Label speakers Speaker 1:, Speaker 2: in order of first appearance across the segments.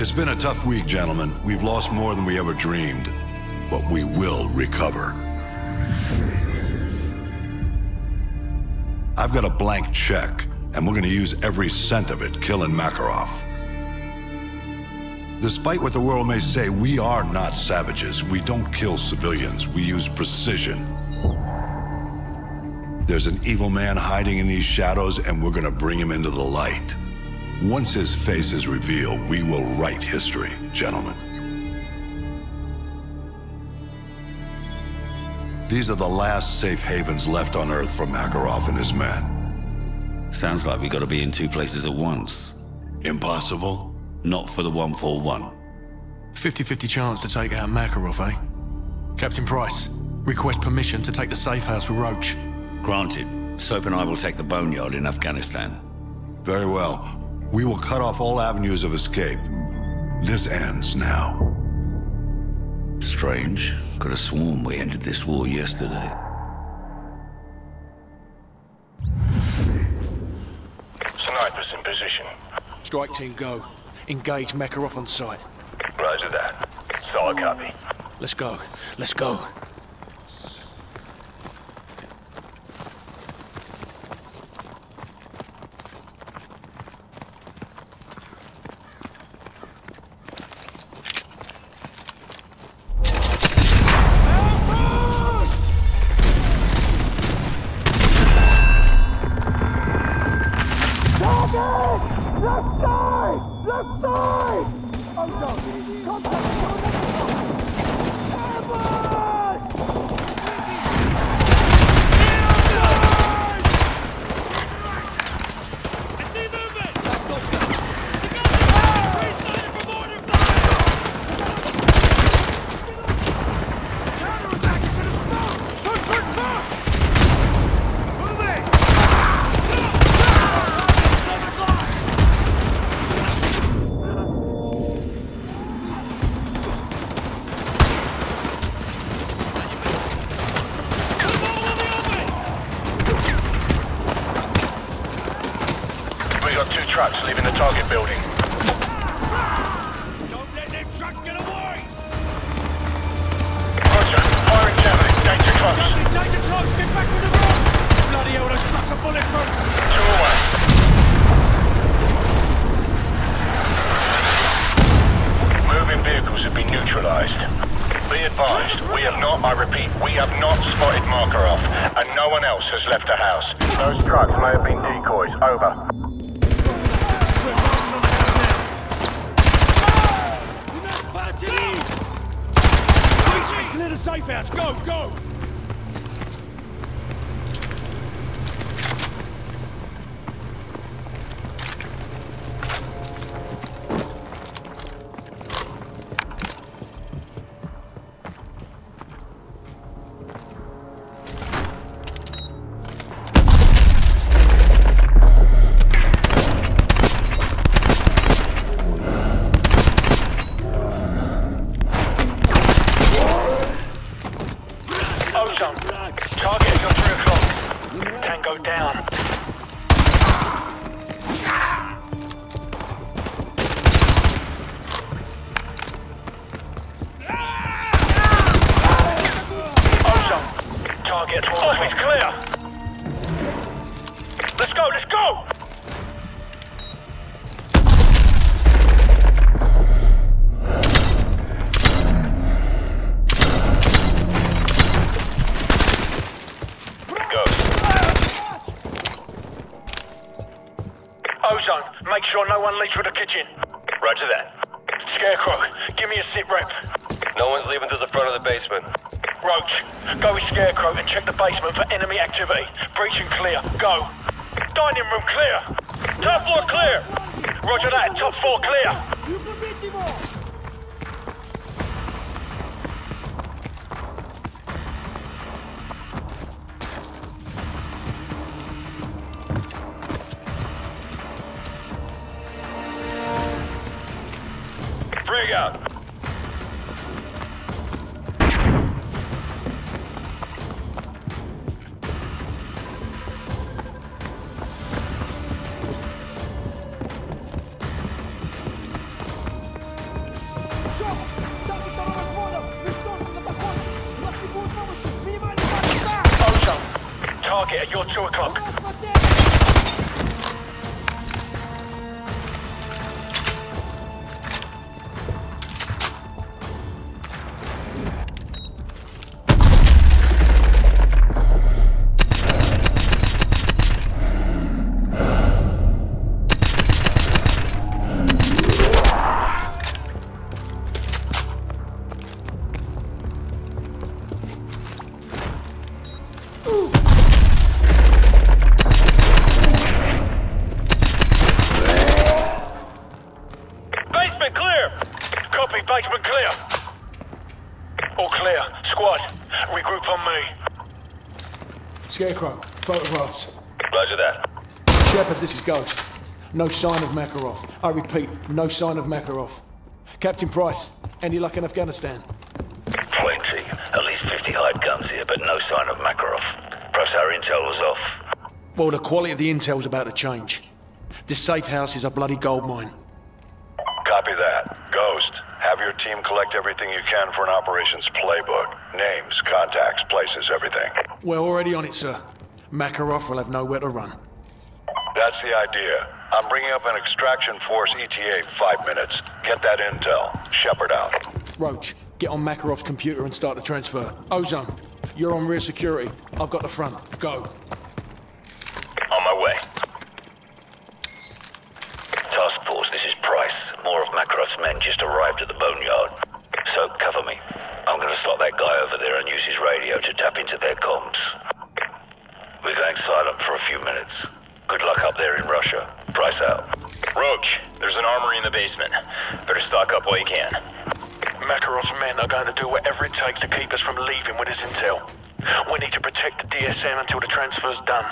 Speaker 1: It's been a tough week, gentlemen. We've lost more than we ever dreamed, but we will recover. I've got a blank check, and we're gonna use every cent of it killing Makarov. Despite what the world may say, we are not savages. We don't kill civilians. We use precision. There's an evil man hiding in these shadows, and we're gonna bring him into the light. Once his face is revealed, we will write history, gentlemen. These are the last safe havens left on Earth for Makarov and his men.
Speaker 2: Sounds like we've gotta be in two places at once.
Speaker 1: Impossible?
Speaker 2: Not for the 141.
Speaker 3: 50-50 chance to take out Makarov, eh? Captain Price, request permission to take the safe house with Roach.
Speaker 2: Granted. Soap and I will take the boneyard in Afghanistan.
Speaker 1: Very well. We will cut off all avenues of escape. This ends now.
Speaker 2: Strange. Could have sworn we ended this war yesterday.
Speaker 4: Snipers in position.
Speaker 3: Strike team go. Engage Makarov on sight.
Speaker 4: Roger that. Solid copy.
Speaker 3: Let's go. Let's go.
Speaker 4: Trucks leaving the target building.
Speaker 5: Don't let them trucks get away!
Speaker 4: Roger. Firing javelin. Danger close.
Speaker 5: Danger close! Get back on the road! Bloody hell, those trucks are bulletproof!
Speaker 4: Two away. Moving vehicles have been neutralized. Be advised, we have not, I repeat, we have not spotted Makarov, and no one else has left the house. Those trucks may have been decoys. Over.
Speaker 5: We're marching on the house now! Reach and clear the safe house! Go, go!
Speaker 4: Scarecrow, give me a sit rep. No one's leaving to the front of the basement. Roach, go with Scarecrow and check the basement for enemy activity. Breach and clear. Go. Dining room clear. Top floor clear. Roger that. Top floor clear. Bring out.
Speaker 3: Basement clear! Copy, basement clear. All clear. Squad, regroup on me.
Speaker 2: Scarecrow, photographs.
Speaker 3: Roger that.
Speaker 2: Shepherd, this is Ghost. No sign of Makarov. I repeat, no sign of Makarov. Captain Price, any luck in Afghanistan?
Speaker 6: Plenty. At least 50 hide guns here, but no sign of Makarov. Perhaps our intel was off.
Speaker 2: Well, the quality of the intel's about to change. This safe house is a bloody gold mine.
Speaker 1: Copy that. Ghost, have your team collect everything you can for an operations playbook. Names, contacts, places, everything.
Speaker 2: We're already on it, sir. Makarov will have nowhere to run.
Speaker 1: That's the idea. I'm bringing up an extraction force ETA five minutes. Get that intel. Shepherd out.
Speaker 2: Roach, get on Makarov's computer and start the transfer. Ozone, you're on rear security. I've got the front. Go.
Speaker 6: On my way. More Makarov's men just arrived at the boneyard. So, cover me. I'm gonna stop that guy over there and use his radio to tap into their comms. We're going silent for a few minutes. Good luck up there in Russia. Price out.
Speaker 3: Roach, there's an armory in the basement. Better stock up while you can. Makarov's men are going to do whatever it takes to keep us from leaving with his intel. We need to protect the DSM until the transfer's done.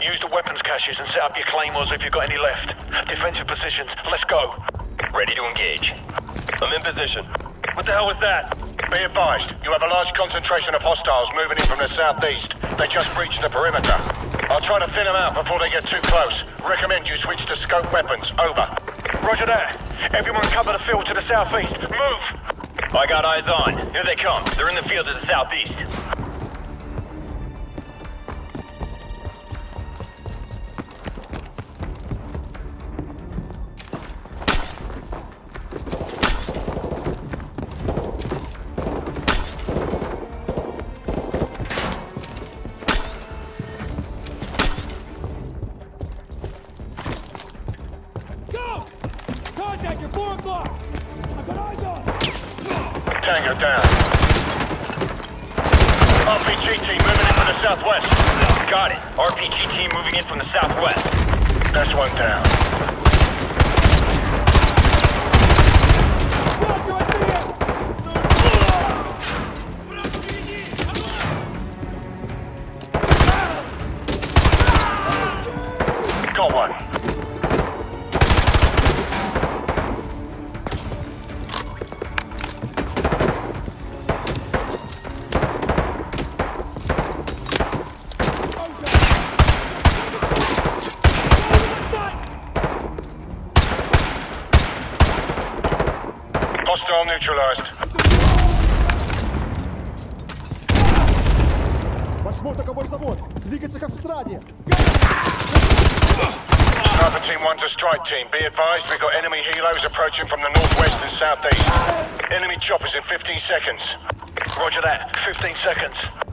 Speaker 3: Use the weapons caches and set up your claymores if you've got any left. Defensive positions, let's go. Ready to engage. I'm in position. What the hell was that?
Speaker 4: Be advised, you have a large concentration of hostiles moving in from the southeast. They just breached the perimeter. I'll try to thin them out before they get too close. Recommend you switch to scope weapons. Over.
Speaker 3: Roger that. Everyone cover the field to the southeast. Move! I got eyes on. Here they come. They're in the field to the southeast.
Speaker 4: That's one down. neutralized.
Speaker 5: Восьмой таковой завод! Двигаться как в страде!
Speaker 4: Sniper team 1 to strike team. Be advised, we've got enemy helos approaching from the northwest and southeast. Enemy choppers in 15 seconds.
Speaker 3: Roger that. 15 seconds.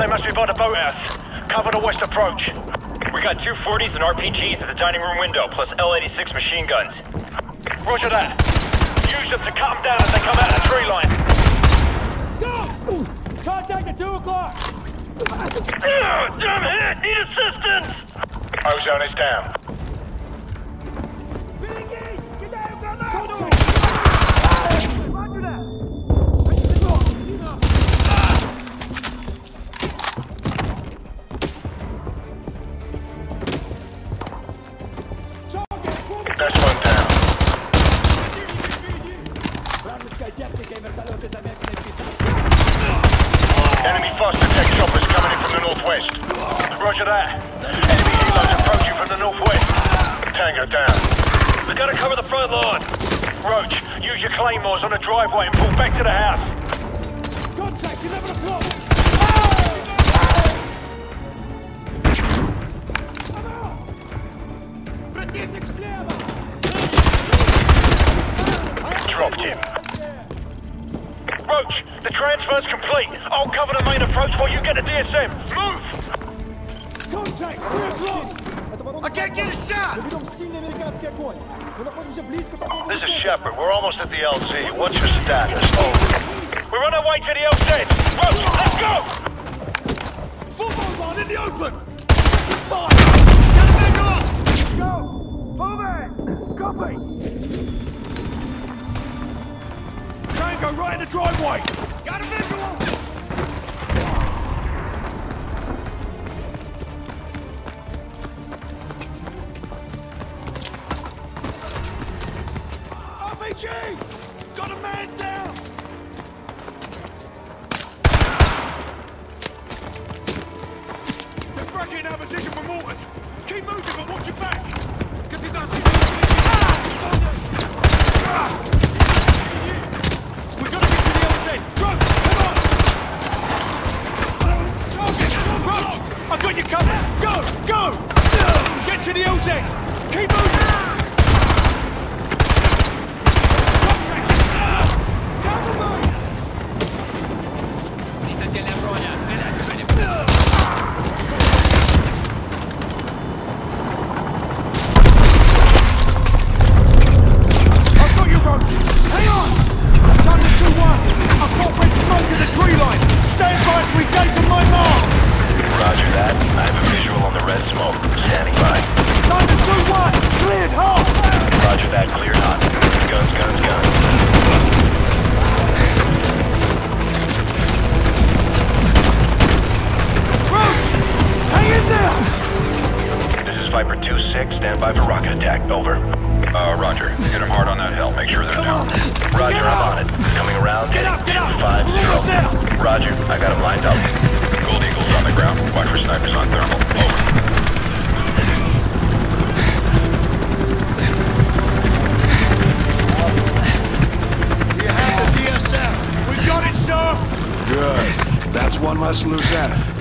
Speaker 3: They
Speaker 7: must be by the boathouse. Cover the west approach. We got two 40s and RPGs at the dining room window, plus L-86 machine guns. Roger that. Use them to them down as they come out of the tree line.
Speaker 3: Go! Contact at 2 o'clock!
Speaker 7: Damn hit! Need assistance!
Speaker 4: Ozone is down.
Speaker 7: driveway and pull back to the house.
Speaker 3: Contact 11 o'clock! Противник слева!
Speaker 4: Dropped him.
Speaker 7: Roach, the transfer's complete. I'll cover the main approach while you get the DSM. Move!
Speaker 3: Contact! 3 o'clock! I can't get a shot! Мы ведем сильный американский огонь.
Speaker 4: This is Shepherd. We're almost at the LZ. What's your status? Over.
Speaker 7: We're on our way to the LZ. Roach, let's go!
Speaker 3: Football one in the open! Fire! Get Go! Move it! Copy! Tango right in the driveway! Got a visual!
Speaker 5: Rocket attack. Over. Uh, Roger. Hit them hard on that hill. Make sure they're down. Roger,
Speaker 3: Get
Speaker 5: I'm
Speaker 3: up!
Speaker 5: on it. Coming around.
Speaker 3: Get
Speaker 5: Getting
Speaker 3: up, get up!
Speaker 5: 5
Speaker 3: Almost there!
Speaker 5: Roger. I got them lined up. Gold Eagles on the ground. Watch for snipers on thermal. Over.
Speaker 3: You have the DSM! We got it, sir!
Speaker 1: Good. That's one less loose end.